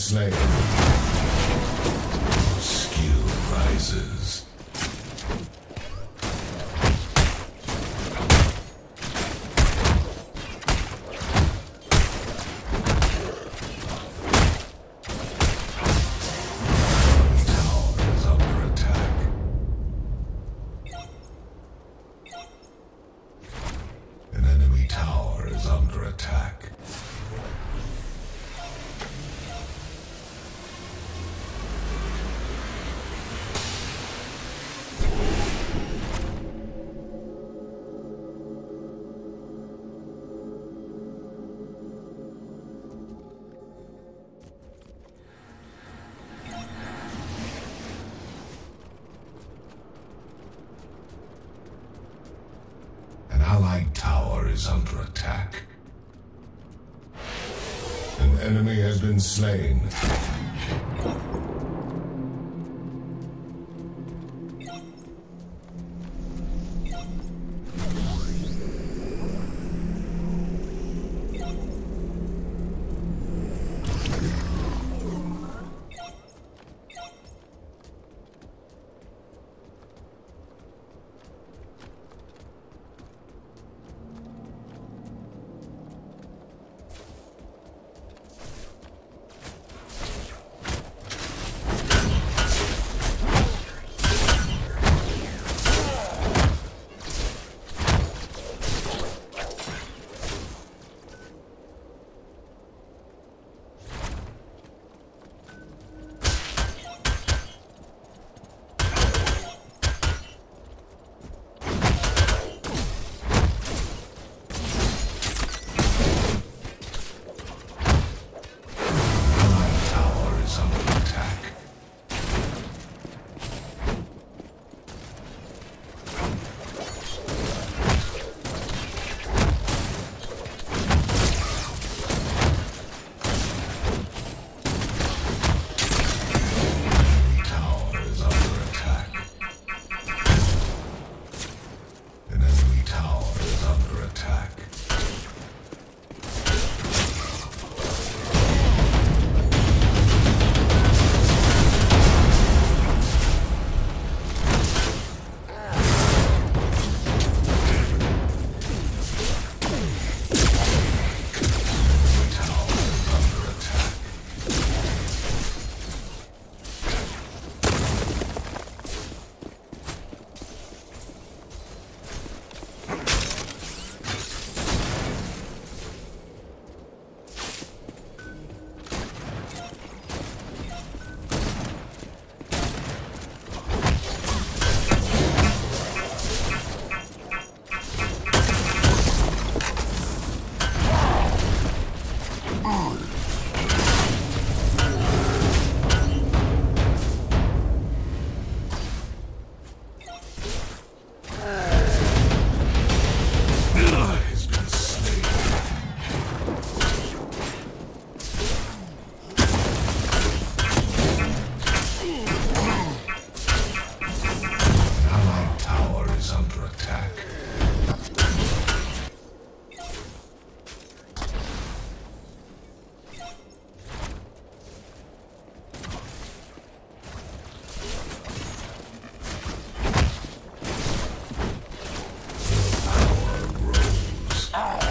Slave. My tower is under attack. An enemy has been slain. Ah.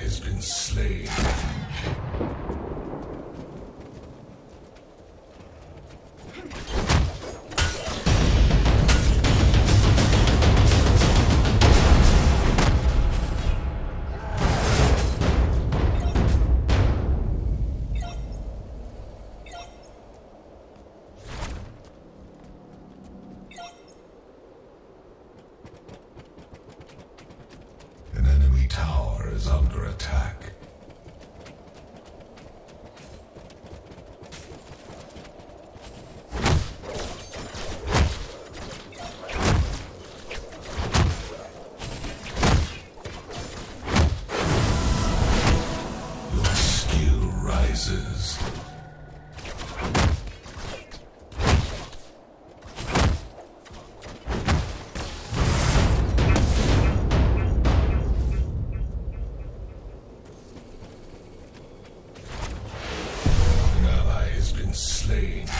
Has been slain. Slain.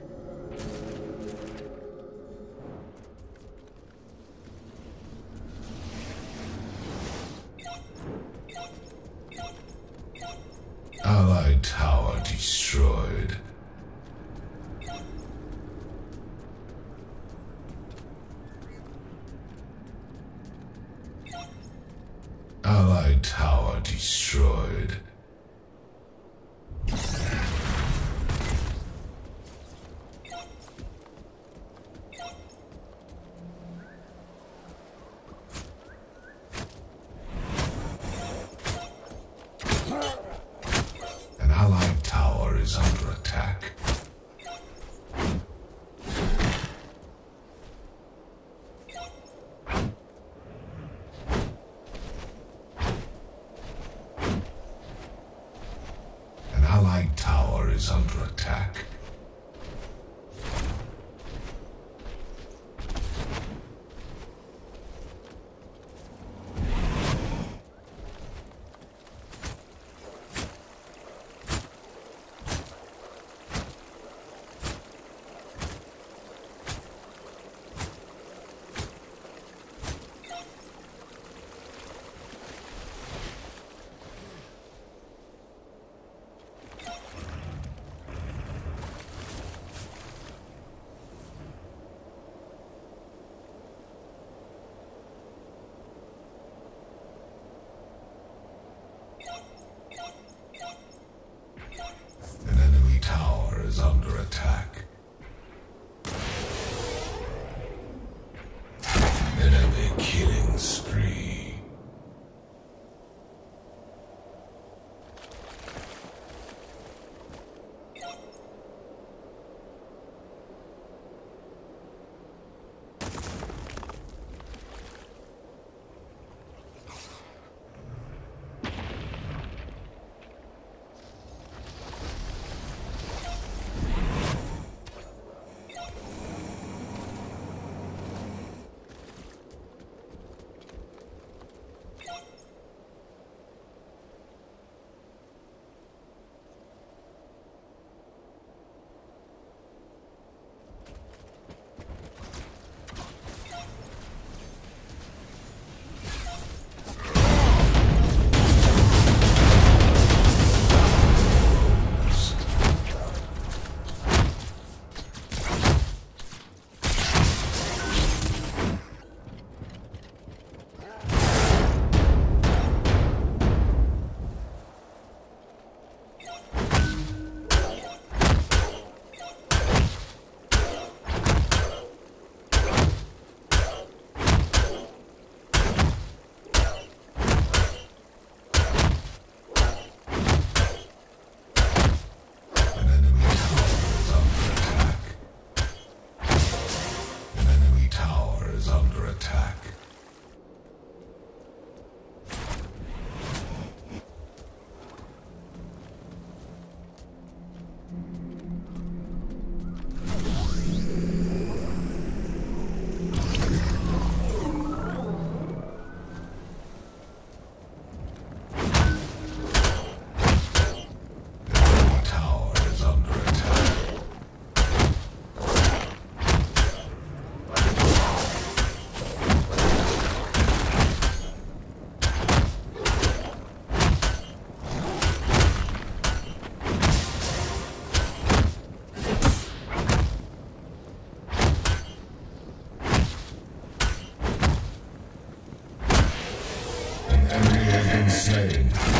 Rain.